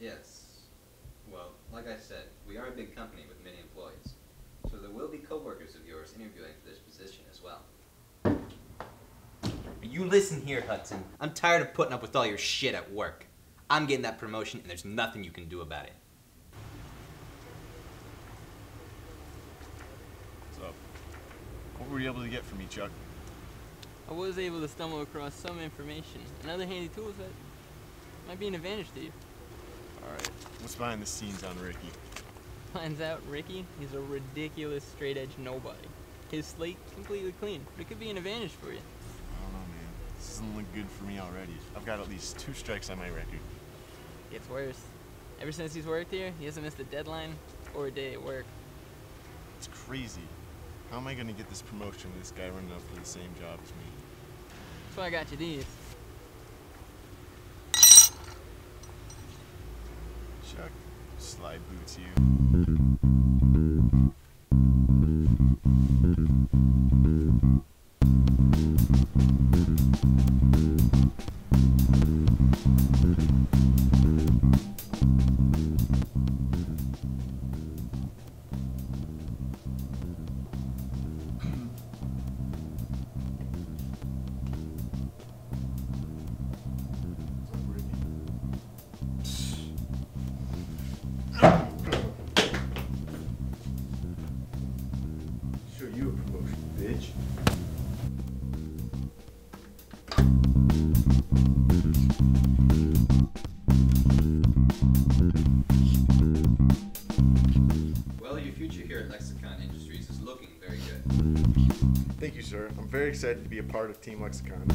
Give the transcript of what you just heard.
Yes. Well, like I said, we are a big company with many employees, so there will be coworkers of yours interviewing for this You listen here, Hudson. I'm tired of putting up with all your shit at work. I'm getting that promotion, and there's nothing you can do about it. What's up? What were you able to get from me, Chuck? I was able to stumble across some information and other handy tools that might be an advantage to you. Alright, what's behind the scenes on Ricky? Finds out Ricky is a ridiculous straight edge nobody. His slate completely clean, but it could be an advantage for you. This doesn't look good for me already. I've got at least two strikes on my record. Gets worse. Ever since he's worked here, he hasn't missed a deadline or a day at work. It's crazy. How am I gonna get this promotion with this guy running up for the same job as me? That's why I got you these. Chuck, slide boots you. You a promotion, bitch. Well, your future here at Lexicon Industries is looking very good. Thank you, sir. I'm very excited to be a part of Team Lexicon.